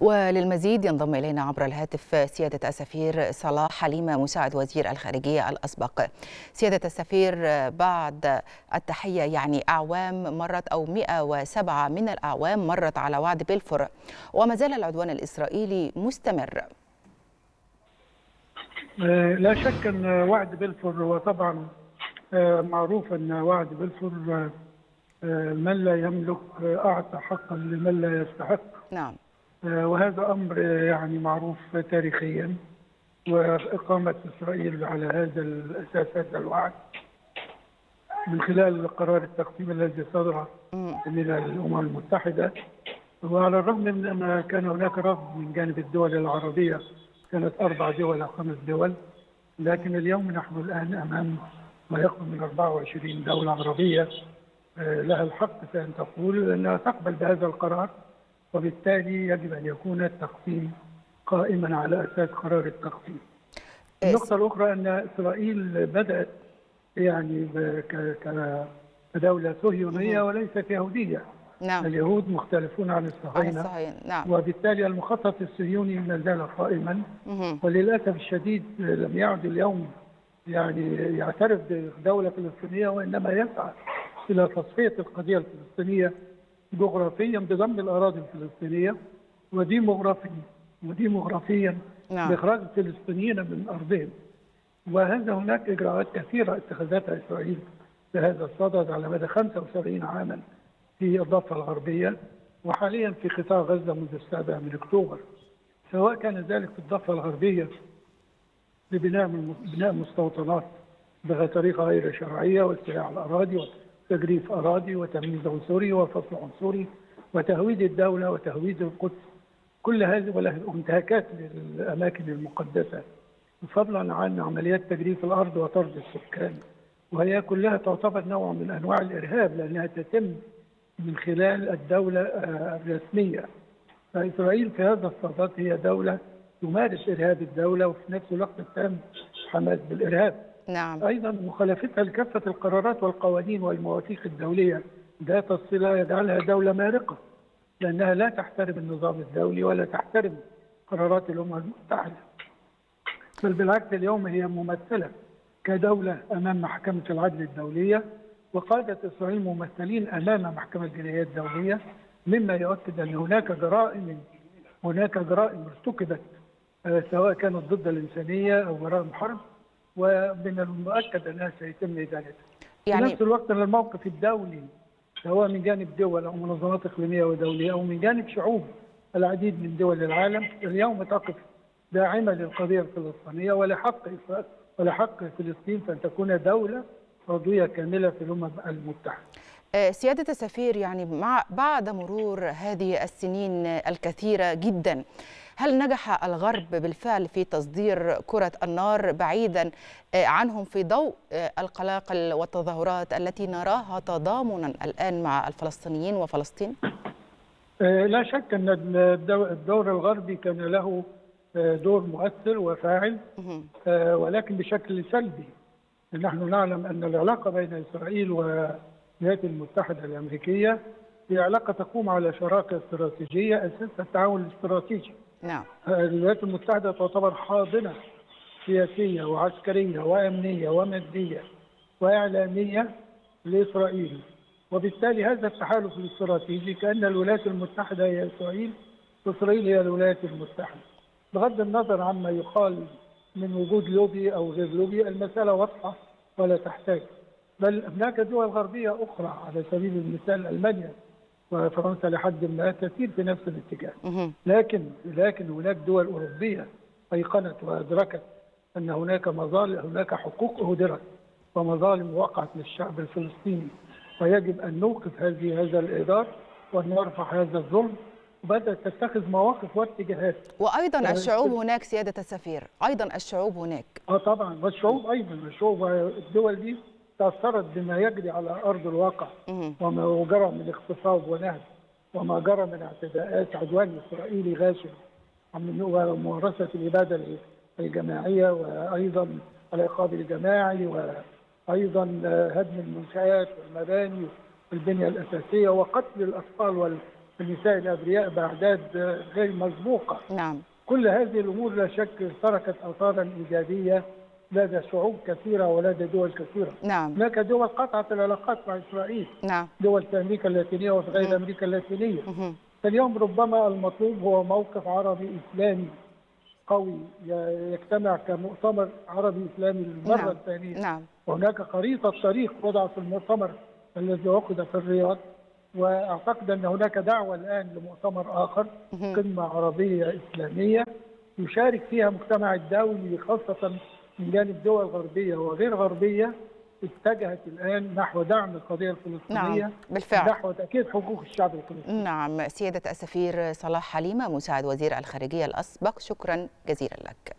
وللمزيد ينضم إلينا عبر الهاتف سيادة السفير صلاح حليمة مساعد وزير الخارجية الأسبق. سيادة السفير بعد التحية يعني أعوام مرت أو 107 من الأعوام مرت على وعد بلفور وما زال العدوان الإسرائيلي مستمر. لا شك أن وعد بلفور هو طبعا معروف أن وعد بلفور من لا يملك أعطى حقا لمن لا يستحق. نعم. وهذا أمر يعني معروف تاريخيا وإقامة إسرائيل على هذا الأساس هذا الوعد. من خلال قرار التقسيم الذي صدر من الأمم المتحدة وعلى الرغم من أن كان هناك رفض من جانب الدول العربية كانت أربع دول أو خمس دول لكن اليوم نحن الآن أمام ما يقرب من 24 دولة عربية. لها الحق في ان تقول انها تقبل بهذا القرار. وبالتالي يجب أن يكون التقسيم قائما على أساس قرار التقسيم. النقطة الأخرى أن إسرائيل بدأت يعني كدولة صهيونية وليست يهودية. نعم. اليهود مختلفون عن الصهاينة. عن الصهاينة نعم. وبالتالي المخطط الصهيوني ما زال قائما وللأسف الشديد لم يعد اليوم يعني يعترف بدولة فلسطينية وإنما يسعى إلى تصفية القضية الفلسطينية جغرافيا بضم الأراضي الفلسطينية وديموغرافيا وديموغرافيا نعم. بإخراج الفلسطينيين من ارضهم وهذا هناك إجراءات كثيرة اتخذتها إسرائيل في هذا الصدد على مدى 75 عاما في الضفة الغربية وحاليا في قطاع غزة منذ السابع من أكتوبر سواء كان ذلك في الضفة الغربية ببناء بناء مستوطنات بطريقه غير شرعية واستيلاء الأراضي تجريف أراضي وتمييز عنصري وفصل عنصري وتهويد الدولة وتهويد القدس. كل هذه والانتهاكات للأماكن المقدسة. فضلا عن عمليات تجريف الأرض وطرد السكان. وهي كلها تعتبر نوع من أنواع الإرهاب لأنها تتم من خلال الدولة الرسمية. فإسرائيل في هذا الصدد هي دولة تمارس إرهاب الدولة وفي نفس الوقت تتهم حماس بالإرهاب. نعم. أيضا مخالفتها لكافة القرارات والقوانين والمواثيق الدولية ذات الصلة يجعلها دولة مارقة لأنها لا تحترم النظام الدولي ولا تحترم قرارات الأمم المتحدة. بل بالعكس اليوم هي ممثلة كدولة أمام محكمة العدل الدولية وقادة إسرائيل ممثلين أمام محكمة الجنايات الدولية مما يؤكد أن هناك جرائم هناك جرائم ارتكبت سواء كانت ضد الإنسانية أو جرائم حرب. ومن المؤكد أنها سيتم ادانتها. يعني في نفس الوقت أن الموقف الدولي سواء من جانب دول أو منظمات إقليمية ودولية أو من جانب شعوب العديد من دول العالم اليوم تقف داعمة للقضية الفلسطينية ولحق ولحق فلسطين فان تكون دولة عضويه كاملة في الأمم المتحدة. سيادة السفير يعني مع بعد مرور هذه السنين الكثيرة جدا هل نجح الغرب بالفعل في تصدير كرة النار بعيدا عنهم في ضوء القلاقل والتظاهرات التي نراها تضامنا الآن مع الفلسطينيين وفلسطين؟ لا شك أن الدور الغربي كان له دور مؤثر وفاعل ولكن بشكل سلبي. نحن نعلم أن العلاقة بين إسرائيل والولايات المتحدة الأمريكية هي علاقة تقوم على شراكة استراتيجية أساسها التعاون الاستراتيجي. نعم. الولايات المتحدة تعتبر حاضنة سياسية وعسكرية وأمنية ومادية وإعلامية لإسرائيل. وبالتالي هذا التحالف الاستراتيجي كأن الولايات المتحدة هي إسرائيل وإسرائيل هي الولايات المتحدة. بغض النظر عما يقال من وجود لوبي أو غير لوبي المسألة واضحة ولا تحتاج. بل هناك دول غربية أخرى على سبيل المثال ألمانيا وفرنسا لحد ما تسير في نفس الاتجاه. لكن لكن هناك دول أوروبية أيقنت وأدركت أن هناك مظالم هناك حقوق أهدرت ومظالم وقعت للشعب الفلسطيني. ويجب أن نوقف هذه هذا الإدار وأن نرفع هذا الظلم. وبدأت تتخذ مواقف واتجاهات. وأيضا الشعوب هناك سيادة السفير. أيضا الشعوب هناك. آه طبعا والشعوب أيضا الشعوب الدول دي تأثرت بما يجري على أرض الواقع وما جرى من اغتصاب ونهب وما جرى من اعتداءات عدوان إسرائيلي غاشم وممارسة الإبادة الجماعية وأيضا العقاب الجماعي وأيضا هدم المنشآت والمباني والبنية الأساسية وقتل الأطفال النساء الأبرياء بأعداد غير مسبوقة. نعم. كل هذه الأمور لا شك تركت اثارا إيجابية لدى شعوب كثيرة ولدى دول كثيرة. نعم. هناك دول قطعت العلاقات مع إسرائيل. نعم. دول في أمريكا اللاتينية وفي غير أمريكا اللاتينية. مهم. فاليوم ربما المطلوب هو موقف عربي إسلامي قوي يجتمع كمؤتمر عربي إسلامي للمرة نعم. الثانية. نعم. وهناك خريطة طريق وضعت في المؤتمر الذي عقد في الرياض. وأعتقد أن هناك دعوة الآن لمؤتمر آخر. قمة عربية إسلامية يشارك فيها المجتمع الدولي خاصة من جانب دول غربيه وغير غربية اتجهت الآن نحو دعم القضية الفلسطينية نعم بالفعل. نحو تأكيد حقوق الشعب الفلسطيني. نعم سيادة السفير صلاح حليمة مساعد وزير الخارجية الأسبق شكرا جزيلا لك.